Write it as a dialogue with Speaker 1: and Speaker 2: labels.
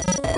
Speaker 1: you.